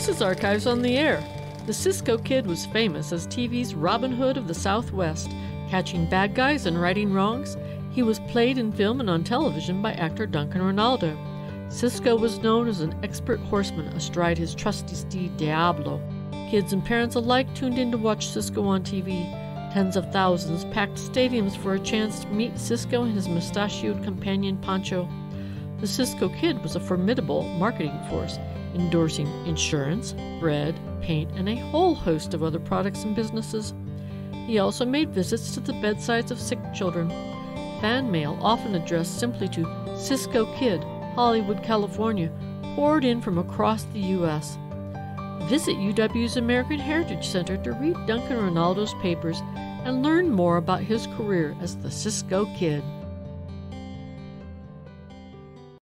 This is Archives on the Air. The Cisco Kid was famous as TV's Robin Hood of the Southwest, catching bad guys and righting wrongs. He was played in film and on television by actor Duncan Renaldo. Cisco was known as an expert horseman astride his trusty steed Diablo. Kids and parents alike tuned in to watch Cisco on TV. Tens of thousands packed stadiums for a chance to meet Cisco and his mustachioed companion Pancho. The Cisco Kid was a formidable marketing force, endorsing insurance, bread, paint, and a whole host of other products and businesses. He also made visits to the bedsides of sick children. Fan mail, often addressed simply to Cisco Kid, Hollywood, California, poured in from across the U.S. Visit UW's American Heritage Center to read Duncan Renaldo's papers and learn more about his career as the Cisco Kid.